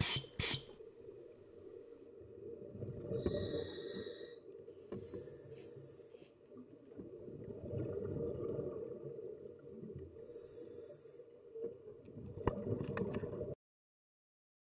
Psst.